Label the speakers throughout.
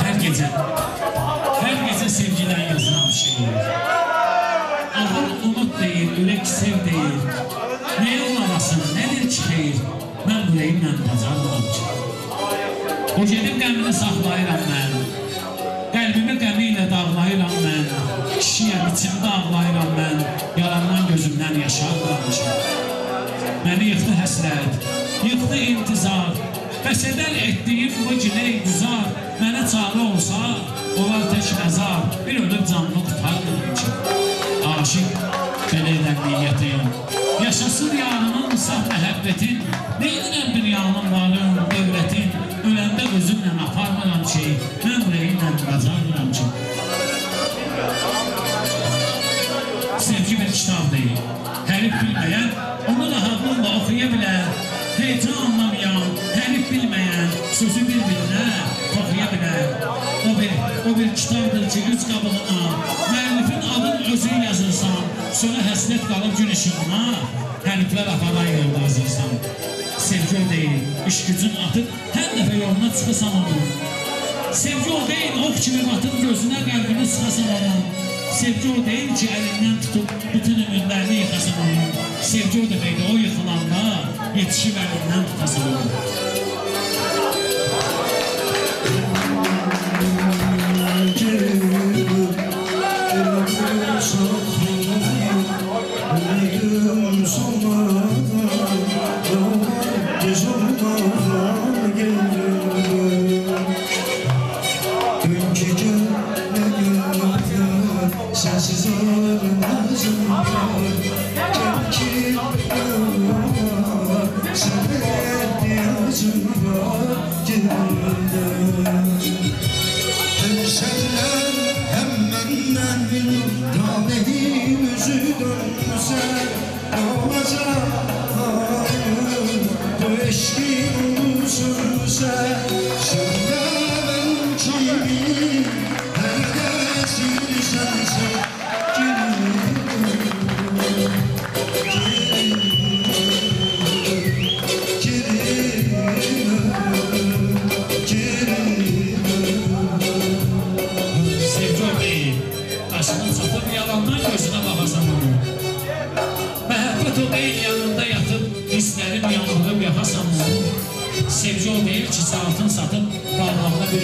Speaker 1: Hər gecə, hər gecə sevgidən yazılan şeir. Ağıl umut deyir, ürək sev deyir. Nəyə olasın, nədir ki xeyir? Mən bu reyimlə bacarmam ki. O gedib qəmini saxlayıram mən. Qəlbimi qəmi ilə dağlayıram mən. Kişiyəm, içimdə ağlayıram mən. Yalandan gözümdən yaşarmam ki. Məni yıxdı həsrət, yıxdı intizar. Bəsədər etdiyim bu giley güzar. Mənə çarə olsa, olar tək məzar. Bir ölüb canını qutardım ki. Aşıq belə edən niyyətim. Yaşasın yarının saf məhəbbətin. Neynirəm dünyanın malın, dövlətin. Öləndə özümlə aparmıram ki. Mən ürəyimlə bacarmıram ki. Sevgi bir kitab deyil. Hərif bilməyən oxuya bilər. Heyecan anlamayan, hərif bilməyən sözü bir-birinə toxuya bilər. O bir, o bir kitabdır ki, üç qabığına müəllifin adın özü yazırsan, sonra həsrət qalıb gün işığına həriflər aparan yolda azırsan. Sevgi o deyil, iş gücün atıb hər dəfə yoluna çıxırsan onun. Sevgi o deyil, ox kimi batıb gözünə qəlbini sıxasan onun. Sevgi o deyil ki, əlindən tutub bütün ümidlərini yıxasın onun. Sevgi o deməkdir, o yıxılanda yetişib əlindən tutasın onun.
Speaker 2: Bu eşkin sönse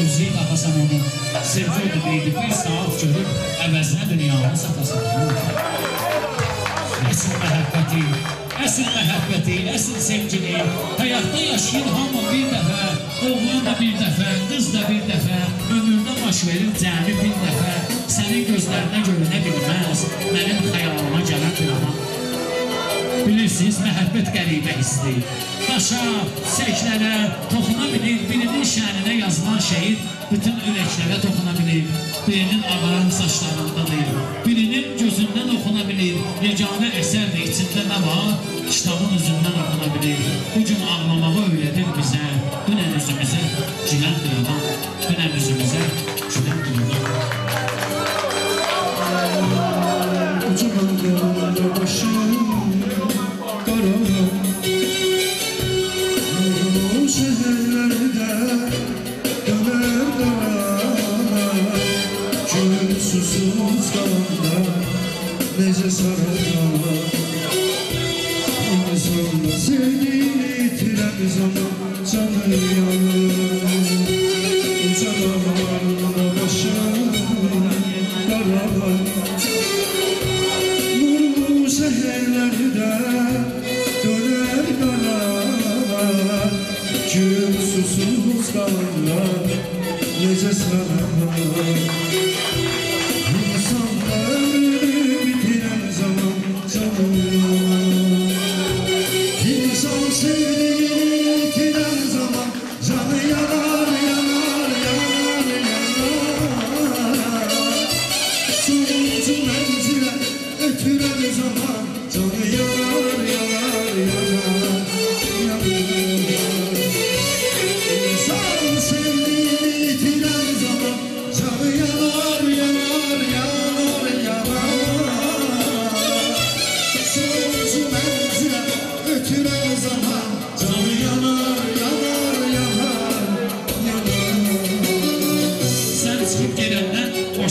Speaker 1: üzüyü taxasan onu. Sevgi o da deyil, bir saat görüb, əvəzinə dünyanı satasan onu. Əsl məhəbbəti, əsl məhəbbəti, əsl sevgini həyatda yaşayır hamı bir dəfə, oğlan da bir dəfə, qız da bir dəfə, ömürdə baş verir cəmi bir dəfə, sənin gözlərinə görünə bilməz, mənim xəyalıma gələn bir adam. Bilirsiniz, məhəbbət qəribə hissdir. Daşa, çiçəklərə toxuna bilir, birinin şəninə yazılan şehir bütün ürəklərə toxuna bilir. Birinin ağaran saçlarındadır, birinin gözündən oxuna bilir. Yeganə əsərdir, içində nə var? Kitabın üzündən oxuna bilir. Bu gün ağlamağı öyrədir bizə, dünən üzümüzə bir adam, dünən üzümüzə
Speaker 2: dalında nece sarılma İnsan da sevdiğini itiren zaman canı yanar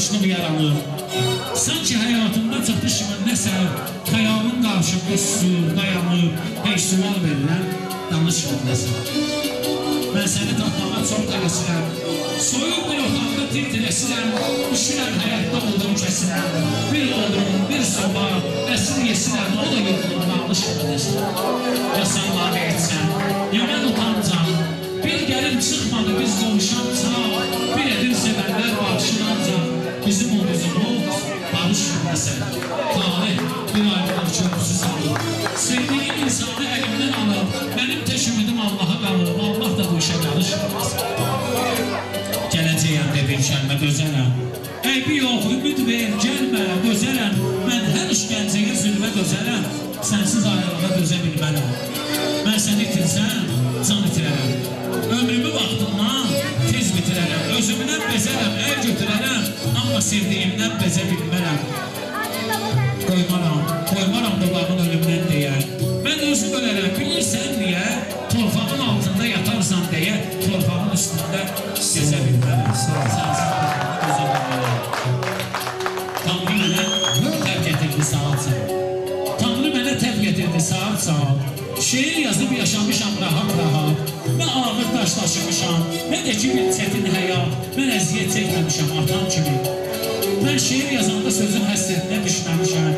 Speaker 2: güçlü duyaramı Sanki həyatımda çatışmır
Speaker 1: nəsə Xəyamın qarşımda su dayanıb Heç sual verirəm, danışmır nəsə Mən səni tapmağa çox tələsirəm Soyuq bir otaqda tir-tirəsirəm Düşürəm həyatda oldum kəsiləm Bir odun, bir soba, əsir yesinəm O da yoxdur, danışmır nəsə Sevdiğim insanı əlimdən alır, mənim tək ümidim Allaha qalır, Allah da bu işə qarışmaz. Gələcəyəm də bir şənbə gözələm. Əybi yox, ümid ver, gəlmə, gözələm. Mən hər iş gəncəyə zülmə gözələm. Sənsiz ayrılığa dözə bilmərəm. Mən səni itirsəm, can itirərəm. Ömrümü vaxtımdan tez bitirərəm. Özümdən bezərəm, əl götürərəm. Amma sevdiyimdən bezə bilmərəm. Qoymaram Şeir yazıb yaşamışam rahat-rahat. Nə ağır daş daşımışam, nə də ki bir çətin həyat. Mən əziyyət çəkməmişəm atam kimi. Mən şeir yazanda sözün həsrətinə düşməmişəm.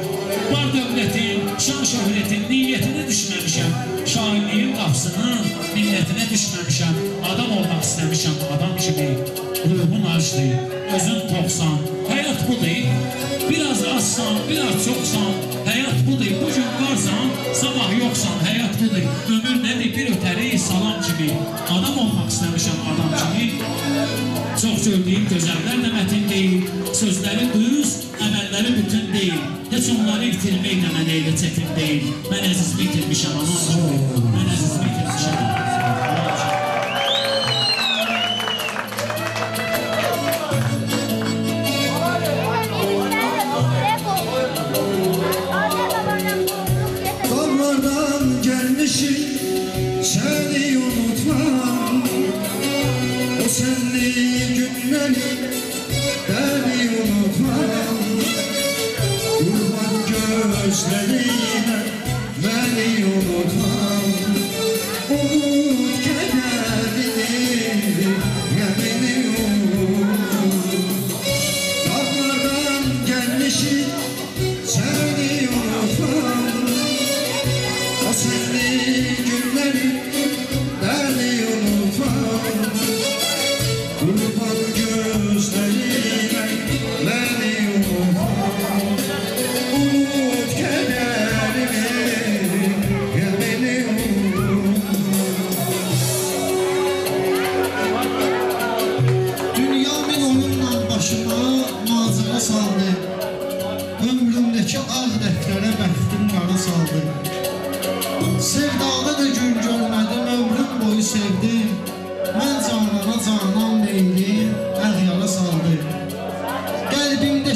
Speaker 1: Var dövlətin, şan şöhrətin niyyətinə düşməmişəm. Şairliyin qapsının millətinə düşməmişəm. Adam olmaq istəmişəm, adam kimi. Ruhun acdır, özün toxsan. Həyat budur. Biraz azsan, biraz çoxsan. Həyat budur. Bu gün varsan, sabah yoxsan. Həyat budur. Ömür nədir? Bir ötəri salam kimi. Adam olmaq istəmişəm, adam kimi. Çox gördüyüm gözəllər də mətin deyil, sözləri düz, əməlləri bütün deyil. Heç onları itirmək də mənə elə çətin deyil. Mən əzizimi itirmişəm anam mən
Speaker 3: Вкусновина на нее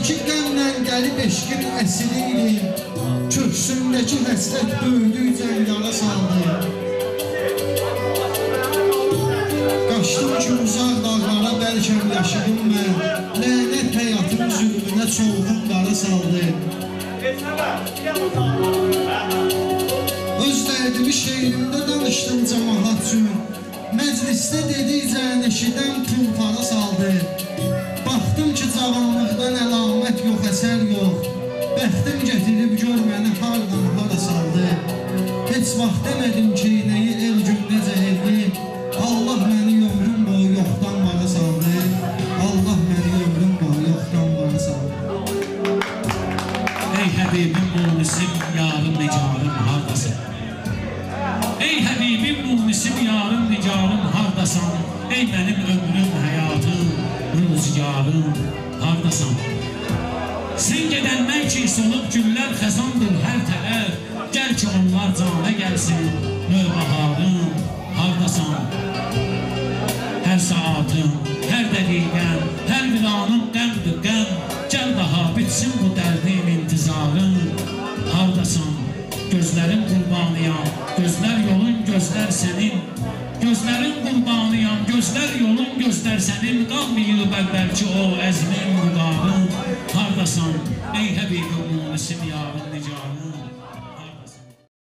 Speaker 3: Qəlbimdəki qəmlə qəlib eşqin əsiriydim Köksümdəki həsrət böyüdükcə yara saldı Qaçdım ki uzaq dağlara bəlkəm yaşadım mən. Lənət həyatın zülmünə çovğun qara saldı. Öz dərdimi şeirimdə danışdım cəmahat üçün. Məclisdə dedikcə neşidən tulpara saldı Baxdım ki cavanlıqdan əlamət yox, əsər yox. Bəxtim gətirib gör məni hardan hara saldı. Heç vaxt demədim ki nəyi el gün necə evli Allah məni ömrüm boyu yoxdan vara saldı. Allah məni ömrüm boyu yoxdan vara saldı.
Speaker 1: Ey Həbibim mumisim, yarım nicarım hardasan? Ey Həbibim mumisim, yarım nicarım hardasan? Ey mənim ömrüm, həyatım, rüzgarım hardasan? Sən gedəndən ki, solub güllər xəzandır hər tərəf Gəl ki, onlar canə gəlsin, növbəharım hardasan? Hər saatım, hər dəqiqəm, hər bir anım qəmdir qəm Gəl daha bitsin bu dərdim, intizarım Hardasan? gözlərin qurbanıyam Gözlər yolun, gözlər sənin Gözlərin qurbanıyam, gözlər yolun, gözlər sənin Qalmayıb əvvəlki o əzmin müqarın Hardasan, ey həbibim, munisim yarın nicarın